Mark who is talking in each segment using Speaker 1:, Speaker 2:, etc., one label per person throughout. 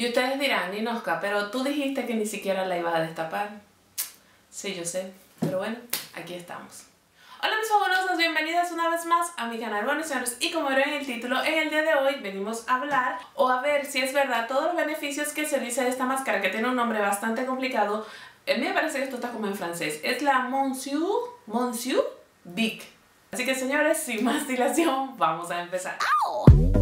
Speaker 1: Y ustedes dirán, Ninosca, pero tú dijiste que ni siquiera la ibas a destapar. Sí, yo sé, pero bueno, aquí estamos. Hola mis favorosos, bienvenidas una vez más a mi canal Bueno señores y como verán en el título, en el día de hoy venimos a hablar o a ver si es verdad todos los beneficios que se dice de esta máscara que tiene un nombre bastante complicado a mí me parece que esto está como en francés, es la Monsieur, Monsieur Big. Así que señores, sin más dilación, vamos a empezar. sí,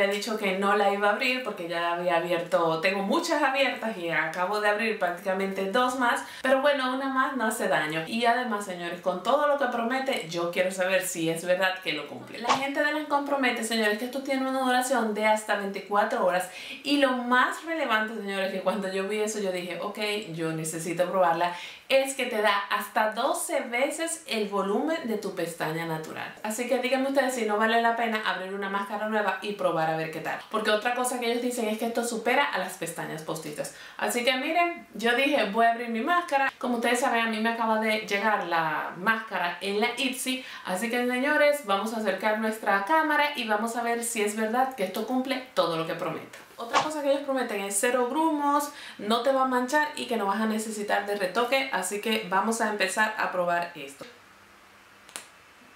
Speaker 1: había dicho que no la iba a abrir porque ya había abierto, tengo muchas abiertas y acabo de abrir prácticamente dos más, pero bueno, una más no hace daño. Y además, señores, con todo lo que promete, yo quiero saber si es verdad que lo cumple. La gente de las compromete, señores, que esto tiene una duración de hasta 24 horas y lo más relevante, señores, que cuando yo vi eso yo dije, ok, yo necesito probarla es que te da hasta 12 veces el volumen de tu pestaña natural. Así que díganme ustedes si no vale la pena abrir una máscara nueva y probar a ver qué tal. Porque otra cosa que ellos dicen es que esto supera a las pestañas postizas. Así que miren, yo dije voy a abrir mi máscara. Como ustedes saben, a mí me acaba de llegar la máscara en la Ipsy. Así que señores, vamos a acercar nuestra cámara y vamos a ver si es verdad que esto cumple todo lo que promete. Otra cosa que ellos prometen es cero grumos, no te va a manchar y que no vas a necesitar de retoque, así que vamos a empezar a probar esto.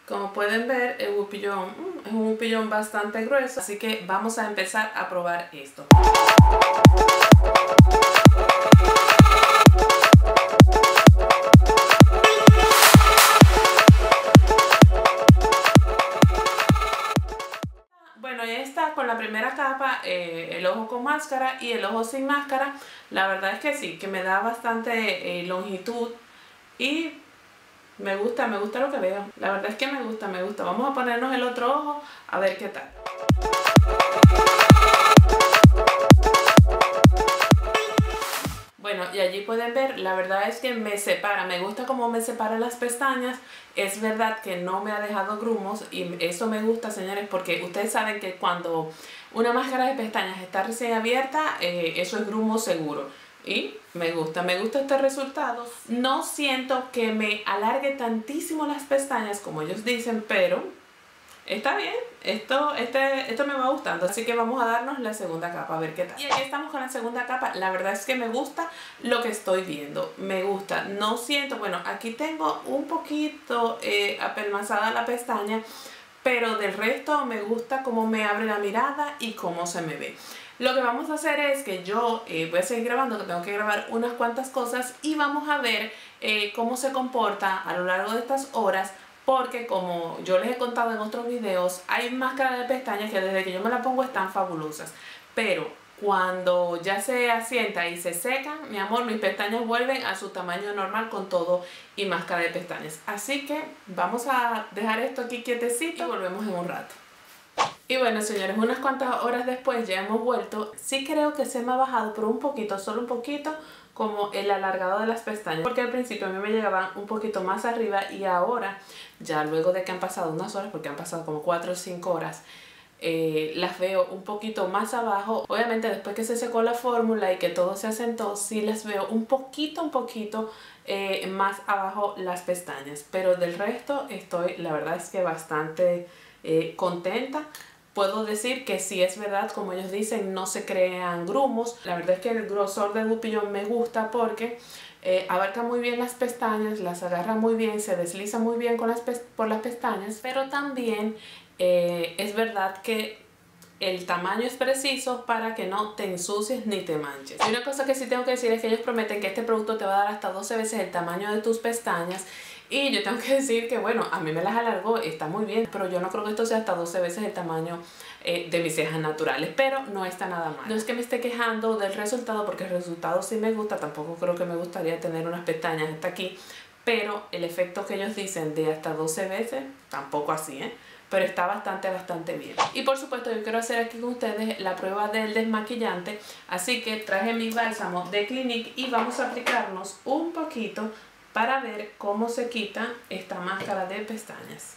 Speaker 1: Como pueden ver, el upillón mm, es un upillón bastante grueso, así que vamos a empezar a probar esto. con la primera capa, eh, el ojo con máscara y el ojo sin máscara, la verdad es que sí, que me da bastante eh, longitud y me gusta, me gusta lo que veo. La verdad es que me gusta, me gusta. Vamos a ponernos el otro ojo a ver qué tal. Bueno, y allí pueden ver, la verdad es que me separa, me gusta cómo me separa las pestañas. Es verdad que no me ha dejado grumos y eso me gusta, señores, porque ustedes saben que cuando una máscara de pestañas está recién abierta, eh, eso es grumo seguro. Y me gusta, me gusta este resultado. No siento que me alargue tantísimo las pestañas como ellos dicen, pero está bien, esto, este, esto me va gustando, así que vamos a darnos la segunda capa, a ver qué tal. Y aquí estamos con la segunda capa, la verdad es que me gusta lo que estoy viendo, me gusta, no siento, bueno, aquí tengo un poquito eh, apelmazada la pestaña, pero del resto me gusta cómo me abre la mirada y cómo se me ve. Lo que vamos a hacer es que yo eh, voy a seguir grabando, que tengo que grabar unas cuantas cosas y vamos a ver eh, cómo se comporta a lo largo de estas horas porque como yo les he contado en otros videos, hay máscaras de pestañas que desde que yo me la pongo están fabulosas. Pero cuando ya se asienta y se secan, mi amor, mis pestañas vuelven a su tamaño normal con todo y máscara de pestañas. Así que vamos a dejar esto aquí quietecito y volvemos en un rato. Y bueno señores, unas cuantas horas después ya hemos vuelto. Sí creo que se me ha bajado, pero un poquito, solo un poquito, como el alargado de las pestañas porque al principio a mí me llegaban un poquito más arriba y ahora ya luego de que han pasado unas horas porque han pasado como 4 o 5 horas eh, las veo un poquito más abajo obviamente después que se secó la fórmula y que todo se asentó sí las veo un poquito un poquito eh, más abajo las pestañas pero del resto estoy la verdad es que bastante eh, contenta Puedo decir que si es verdad, como ellos dicen, no se crean grumos. La verdad es que el grosor del Gupillón me gusta porque eh, abarca muy bien las pestañas, las agarra muy bien, se desliza muy bien con las por las pestañas, pero también eh, es verdad que el tamaño es preciso para que no te ensucies ni te manches. Y una cosa que sí tengo que decir es que ellos prometen que este producto te va a dar hasta 12 veces el tamaño de tus pestañas y yo tengo que decir que bueno, a mí me las alargó, está muy bien, pero yo no creo que esto sea hasta 12 veces el tamaño eh, de mis cejas naturales, pero no está nada mal. No es que me esté quejando del resultado, porque el resultado sí me gusta, tampoco creo que me gustaría tener unas pestañas hasta aquí, pero el efecto que ellos dicen de hasta 12 veces, tampoco así, ¿eh? pero está bastante, bastante bien. Y por supuesto yo quiero hacer aquí con ustedes la prueba del desmaquillante, así que traje mi bálsamo de Clinique y vamos a aplicarnos un poquito para ver cómo se quita esta máscara de pestañas.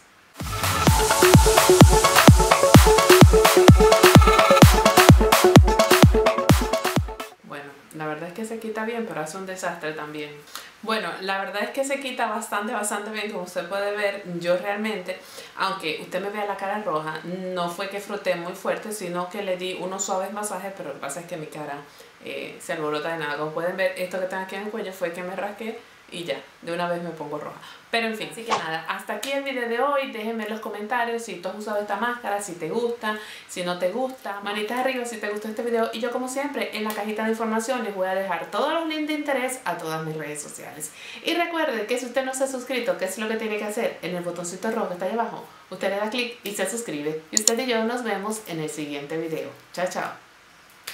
Speaker 1: Bueno, la verdad es que se quita bien, pero hace un desastre también. Bueno, la verdad es que se quita bastante, bastante bien, como usted puede ver, yo realmente, aunque usted me vea la cara roja, no fue que froté muy fuerte, sino que le di unos suaves masajes, pero lo que pasa es que mi cara eh, se alborota de nada. Como pueden ver, esto que tengo aquí en el cuello fue que me rasqué y ya, de una vez me pongo roja. Pero en fin, así que nada, hasta aquí el video de hoy. Déjenme en los comentarios si tú has usado esta máscara, si te gusta, si no te gusta. Manitas arriba si te gustó este video. Y yo como siempre, en la cajita de información les voy a dejar todos los links de interés a todas mis redes sociales. Y recuerden que si usted no se ha suscrito, ¿qué es lo que tiene que hacer? En el botoncito rojo que está ahí abajo, usted le da clic y se suscribe. Y usted y yo nos vemos en el siguiente video. Chao, chao.